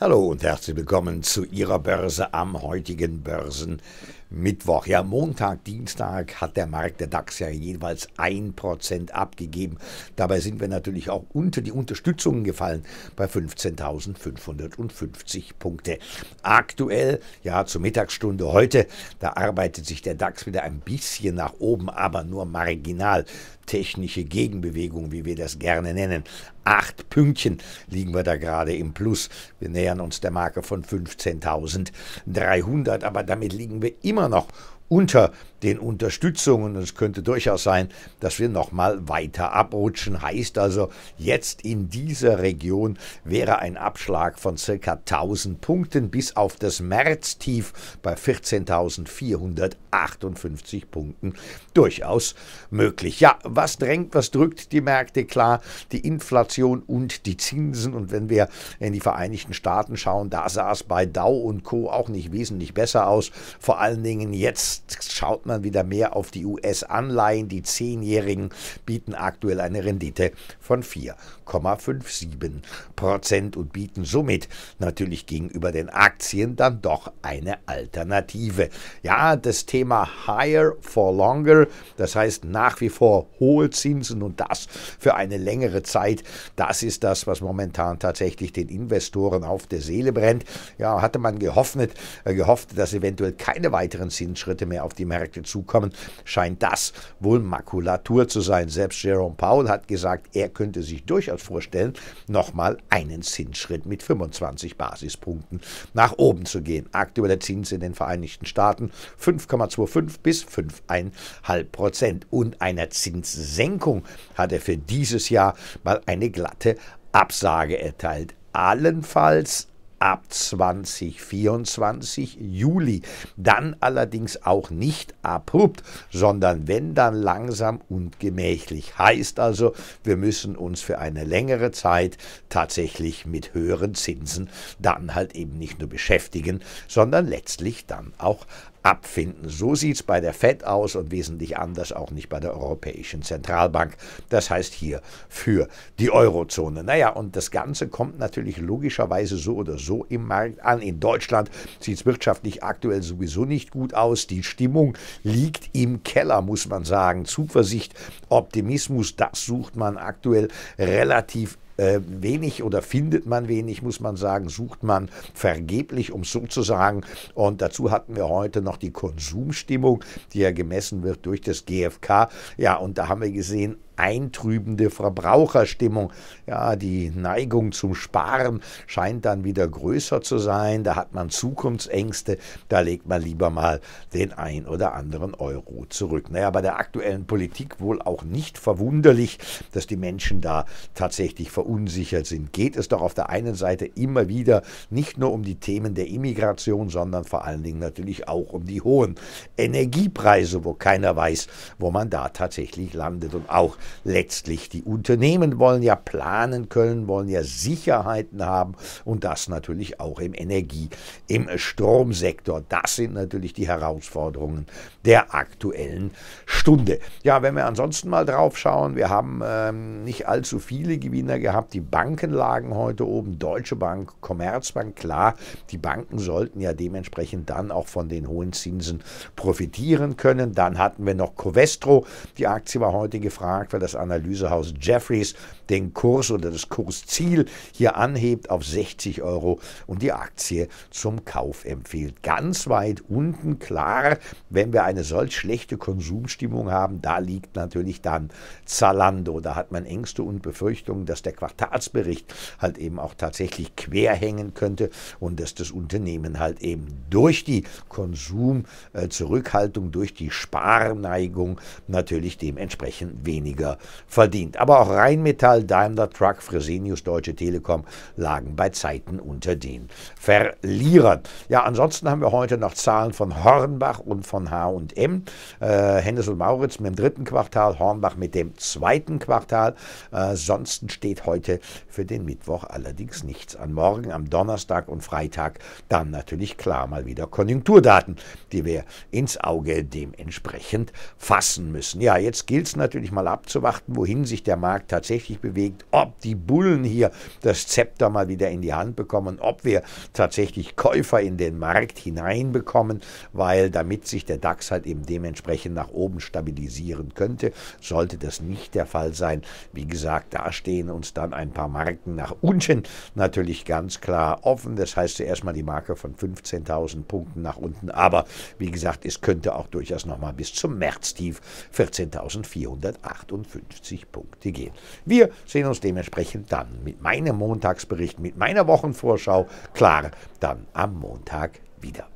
Hallo und herzlich willkommen zu Ihrer Börse am heutigen Börsenmittwoch. Ja, Montag, Dienstag hat der Markt, der DAX ja jeweils 1% abgegeben. Dabei sind wir natürlich auch unter die Unterstützungen gefallen bei 15.550 Punkte. Aktuell, ja, zur Mittagsstunde heute, da arbeitet sich der DAX wieder ein bisschen nach oben, aber nur marginal technische Gegenbewegung, wie wir das gerne nennen. Acht Pünktchen liegen wir da gerade im Plus. Wir nähern uns der Marke von 15.300, aber damit liegen wir immer noch unter den Unterstützungen. Es könnte durchaus sein, dass wir nochmal weiter abrutschen. Heißt also, jetzt in dieser Region wäre ein Abschlag von circa 1000 Punkten bis auf das Märztief bei 14.458 Punkten durchaus möglich. Ja, was drängt, was drückt die Märkte? Klar, die Inflation und die Zinsen. Und wenn wir in die Vereinigten Staaten schauen, da sah es bei Dow und Co. auch nicht wesentlich besser aus. Vor allen Dingen jetzt schaut man wieder mehr auf die US-Anleihen. Die Zehnjährigen bieten aktuell eine Rendite von 4,57 Prozent und bieten somit natürlich gegenüber den Aktien dann doch eine Alternative. Ja, das Thema Higher for Longer, das heißt nach wie vor hohe Zinsen und das für eine längere Zeit, das ist das, was momentan tatsächlich den Investoren auf der Seele brennt. Ja, hatte man gehofft, äh, gehofft, dass eventuell keine weiteren Zinsschritte mehr auf die Märkte zukommen, scheint das wohl Makulatur zu sein. Selbst Jerome Powell hat gesagt, er könnte sich durchaus vorstellen, nochmal einen Zinsschritt mit 25 Basispunkten nach oben zu gehen. Aktueller Zins in den Vereinigten Staaten 5,25 bis 5,5 Prozent. Und einer Zinssenkung hat er für dieses Jahr mal eine glatte Absage erteilt. Allenfalls ab 2024 Juli. Dann allerdings auch nicht abrupt, sondern wenn dann langsam und gemächlich. Heißt also, wir müssen uns für eine längere Zeit tatsächlich mit höheren Zinsen dann halt eben nicht nur beschäftigen, sondern letztlich dann auch abfinden. So sieht es bei der Fed aus und wesentlich anders auch nicht bei der Europäischen Zentralbank. Das heißt hier für die Eurozone. Naja, und das Ganze kommt natürlich logischerweise so oder so im Markt an. In Deutschland sieht es wirtschaftlich aktuell sowieso nicht gut aus. Die Stimmung liegt im Keller, muss man sagen. Zuversicht, Optimismus, das sucht man aktuell relativ äh, wenig oder findet man wenig, muss man sagen, sucht man vergeblich, um so zu sagen. Und dazu hatten wir heute noch die Konsumstimmung, die ja gemessen wird durch das GfK. Ja, und da haben wir gesehen, eintrübende Verbraucherstimmung. Ja, die Neigung zum Sparen scheint dann wieder größer zu sein. Da hat man Zukunftsängste. Da legt man lieber mal den ein oder anderen Euro zurück. Naja, bei der aktuellen Politik wohl auch nicht verwunderlich, dass die Menschen da tatsächlich verunsichert sind. Geht es doch auf der einen Seite immer wieder nicht nur um die Themen der Immigration, sondern vor allen Dingen natürlich auch um die hohen Energiepreise, wo keiner weiß, wo man da tatsächlich landet. Und auch letztlich die Unternehmen wollen ja planen können, wollen ja Sicherheiten haben und das natürlich auch im Energie, im Stromsektor. Das sind natürlich die Herausforderungen der aktuellen Stunde. Ja, wenn wir ansonsten mal drauf schauen, wir haben ähm, nicht allzu viele Gewinner gehabt. Die Banken lagen heute oben, Deutsche Bank, Commerzbank, klar, die Banken sollten ja dementsprechend dann auch von den hohen Zinsen profitieren können. Dann hatten wir noch Covestro, die Aktie war heute gefragt, weil das Analysehaus Jeffries den Kurs oder das Kursziel hier anhebt auf 60 Euro und die Aktie zum Kauf empfiehlt. Ganz weit unten, klar, wenn wir eine solch schlechte Konsumstimmung haben, da liegt natürlich dann Zalando. Da hat man Ängste und Befürchtungen, dass der Quartalsbericht halt eben auch tatsächlich quer hängen könnte und dass das Unternehmen halt eben durch die Konsumzurückhaltung, durch die Sparneigung natürlich dementsprechend weniger verdient. Aber auch Rheinmetall, Daimler Truck, Fresenius, Deutsche Telekom lagen bei Zeiten unter den Verlierern. Ja, ansonsten haben wir heute noch Zahlen von Hornbach und von H&M, äh, Hennes und Mauritz mit dem dritten Quartal, Hornbach mit dem zweiten Quartal. Äh, sonst steht heute für den Mittwoch allerdings nichts an. Morgen, am Donnerstag und Freitag dann natürlich klar mal wieder Konjunkturdaten, die wir ins Auge dementsprechend fassen müssen. Ja, jetzt gilt es natürlich mal abzuwarten abzuwarten, wohin sich der Markt tatsächlich bewegt, ob die Bullen hier das Zepter mal wieder in die Hand bekommen, ob wir tatsächlich Käufer in den Markt hineinbekommen, weil damit sich der DAX halt eben dementsprechend nach oben stabilisieren könnte, sollte das nicht der Fall sein. Wie gesagt, da stehen uns dann ein paar Marken nach unten natürlich ganz klar offen. Das heißt zuerst mal die Marke von 15.000 Punkten nach unten, aber wie gesagt, es könnte auch durchaus nochmal bis zum Märztief 14.458 Punkte gehen. Wir sehen uns dementsprechend dann mit meinem Montagsbericht, mit meiner Wochenvorschau klar dann am Montag wieder.